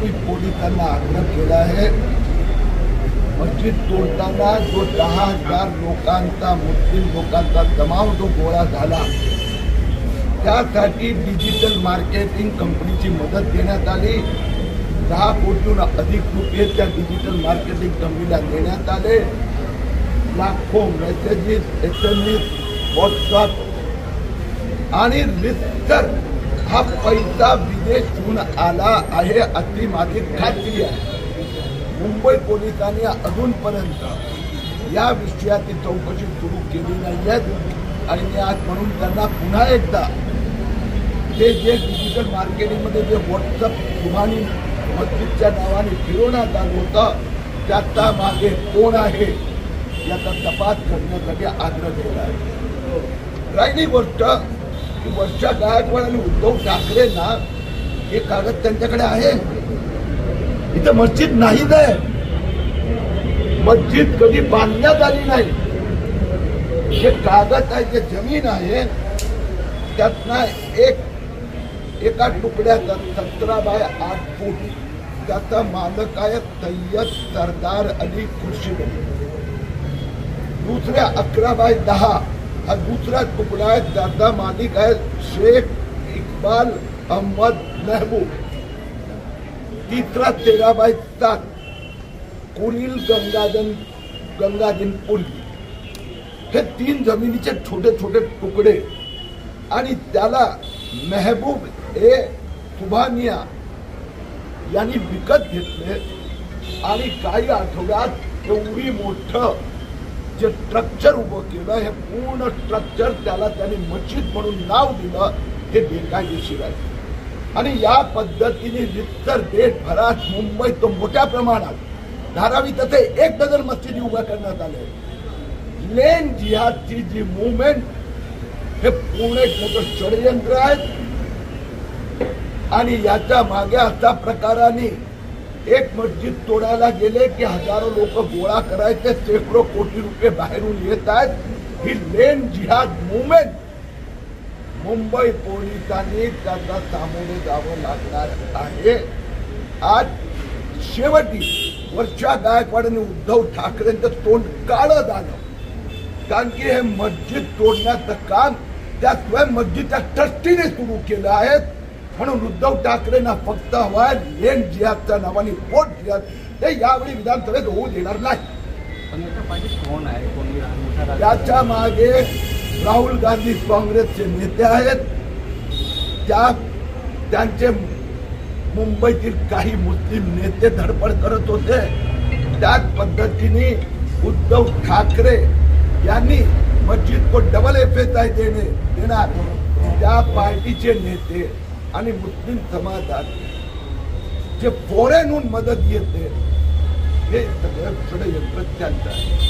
मी पोलिसांना आग्रह केला आहे. मस्जिद तोडताना जो दहा हजार लोकांचा मुस्लिम लोकांचा जमाव जो गोळा झाला त्यासाठी डिजिटल मार्केटिंग कंपनीची मदत देण्यात आली. दहा कोटीहून अधिक रुपये त्या डिजिटल मार्केटिंग कंपनीला देण्यात आले. लाखो messages S M S WhatsApp आणि लिस्टर हा पैसा विदेशहून आला आहे अशी माझी खात्री आहे. मुंबई पोलिसांनी अजूनपर्यंत या विषयाची चौकशी सुरू केली नाही आणि मी आज म्हणून त्यांना पुन्हा एकदा ते जे डिजिटल मार्केटिंगमध्ये जे व्हॉट्सअप सुभानी मस्जिदच्या नावाने फिरवण्यात आलं होतं त्याचा मागे कोण आहे याचा तपास करण्यासाठी आग्रह केला आहे. राहिली गोष्ट की वर्षा गायकवाड आणि उद्धव ठाकरेंना हे कागद त्यांच्याकडे आहे. इथं मस्जिद नाहीच आहे मस्जिद कधी बांधण्यात आली नाही. जे कागद आहे जे जमीन आहे त्यातना एक एका तुकड्याचा सतरा बाय आठ फूट त्याचा मालक आहे सय्यद सरदार अली खुर्शीद. दुसऱ्या अकरा बाय दहा हा दुसरा तुकडा आहे त्याचा मालिक आहे शेख इकबाल अहमद मेहबूब। तिसरा तेरा बाय सात कुलील गंगाजन गंगाजन पुल। हे तीन जमिनीचे छोटे छोटे तुकडे आणि त्याला मेहबूब हे सुभानिया यांनी विकत घेतले. आणि काही आठवड्यात एवढी मोठं जे स्ट्रक्चर उभं केलं हे पूर्ण स्ट्रक्चर त्याला त्यांनी मस्जिद म्हणून नाव दिलं हे बेकायदेशीर आहे आणि या पद्धतीने रितसर देशभरात मुंबईत तो मोठ्या प्रमाणात धारावी तसे एक डझन मस्जिदी उभ्या करण्यात आले लेन जिहादची जी मुवमेंट हे पूर्ण एक मोठं षडयंत्र आहे आणि याच्या मागे अशा प्रकाराने एक मस्जिद तोडायला गेले की हजारो लोक गोळा करायचे शेकडो कोटी रुपये बाहेरून येत आहेत. ही लेन जिहाद मुवमेंट. मुंबई पोलिसांनी त्यांना सामोरे जावं लागणार आहे. आज शेवटी वर्षा गायकवाड आणि उद्धव ठाकरेंचं तोंड काळं झालं. कारण की हे मस्जिद तोडण्याचं काम त्या स्वयं मस्जिदच्या ट्रस्टीने सुरू केलं आहे. म्हणून उद्धव ठाकरेंना फक्त हवाय लेन जिहादच्या नावाने वोट जिहाद. ते यावेळी विधानसभेत होऊ देणार नाही. त्याच्यामागे राहुल गांधी काँग्रेसचे नेते आहेत. त्या त्यांचे मुंबईतील काही मुस्लिम नेते धडपड करत होते. त्याच पद्धतीने उद्धव ठाकरे यांनी मस्जिद को डबल एफ एस आय देणे देणार. त्या पार्टीचे नेते आणि मुस्लिम समाजात जे फॉरेनहून मदत येते हे सगळं षडयंत्र त्यांचं आहे.